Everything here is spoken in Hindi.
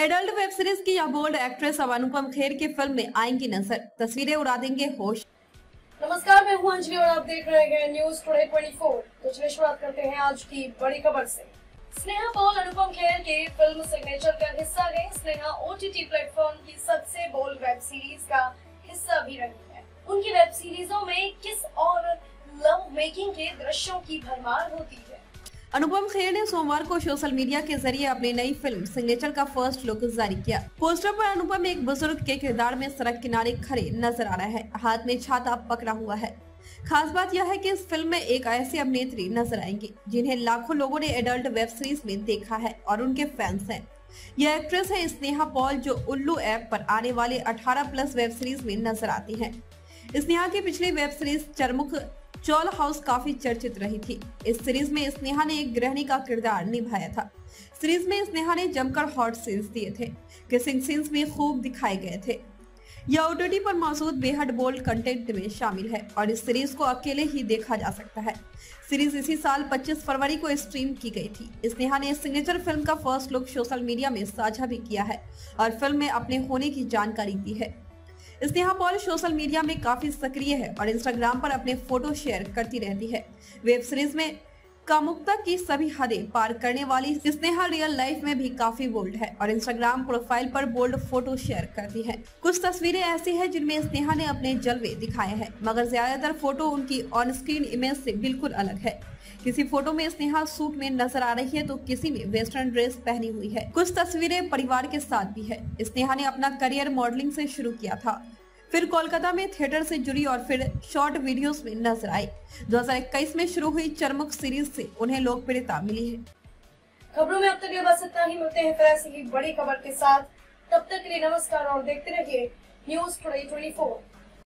एडल्ट वेब सीरीज़ की यह बोल्ड एक्ट्रेस अब अनुपम खेर की फ़िल्म में आएँगी नज़र। तस्वीरें उड़ा देंगे होश। नमस्कार, मैं हूँ अंजलि और आप देख रहे हैं न्यूज़ टुडे 24 तो चलिए शुरुआत करते हैं आज की बड़ी खबर से। स्नेहा पॉल अनुपम खेर के फ़िल्म सिग्नेचर का हिस्सा गए स्नेहा ओटीटी प्लेटफॉर्म की सबसे बोल्ड वेब सीरीज़ का हिस्सा भी रही है। उनकी वेब सीरीजों में किस और लव मेकिंग के दृश्यों की भरमार होती है? अनुपम खेर ने सोमवार को सोशल मीडिया के ज़रिए अपनी नई फ़िल्म सिग्नेचर का फ़र्स्ट लुक जारी किया। पोस्टर पर अनुपम एक बुज़ुर्ग के किरदार में सड़क किनारे खड़े नज़र आ रहा है। हाथ में छाता पकड़ा हुआ है। खास बात यह है कि इस फ़िल्म में एक ऐसी अभिनेत्री नज़र आएँगी, जिन्हें लाखों लोगों ने एडल्ट वेब सीरीज़ में देखा है और उनके फैंस हैं। यह एक्ट्रेस है स्नेहा पॉल, जो उल्लू ऐप पर आने वाले 18 प्लस वेब सीरीज़ में नज़र आती हैं। स्नेहा की पिछली web series Charmukh Chawl house काफ़ी चर्चित रही थी। इस सीरीज़ में स्नेहा ने एक गृहिणी का किरदार निभाया था। सीरीज़ में स्नेहा ने जमकर हॉट सीन्स दिए थे। किसिंग सीन्स भी खूब दिखाए गए थे। यह ओटीटी पर मौजूद बेहद बोल्ड कंटेंट में शामिल है और इस सीरीज़ को अकेले ही देखा जा सकता है। सीरीज़ इसी साल 25 फरवरी को स्ट्रीम की गई थी। स्नेहा ने सिग्नेचर फ़िल्म का फ़र्स्ट लुक सोशल मीडिया में साझा भी किया है और फ़िल्म में अपने होने की जानकारी दी है। स्नेहा पॉल सोशल मीडिया में काफ़ी सक्रिय है और इंस्टाग्राम पर अपने फ़ोटो शेयर करती रहती है। वेब सीरीज़ में कामुकता की सभी हदें पार करने वाली स्नेहा रियल लाइफ में भी काफ़ी बोल्ड है और इंस्टाग्राम प्रोफ़ाइल पर बोल्ड फ़ोटो शेयर करती है। कुछ तस्वीरें ऐसी हैं जिनमें स्नेहा ने अपने जलवे दिखाए हैं, मगर ज़्यादातर फ़ोटो उनकी ऑन स्क्रीन इमेज से बिल्कुल अलग है। किसी फ़ोटो में स्नेहा सूट में नज़र आ रही है तो किसी में वेस्टर्न ड्रेस पहनी हुई है। कुछ तस्वीरें परिवार के साथ भी है। स्नेहा ने अपना करियर मॉडलिंग से शुरू किया था। फिर कोलकाता में थिएटर से जुड़ी और फिर शॉर्ट वीडियोस में नज़र आई। 2021 में शुरू हुई चरमुख सीरीज़ से उन्हें लोकप्रियता मिली है। खबरों में अब तक बस इतना ही, मिलते हैं फिर ऐसी ही बड़ी खबर के साथ। तब तक के लिए नमस्कार और देखते रहिए न्यूज़ ट्वेंटी 24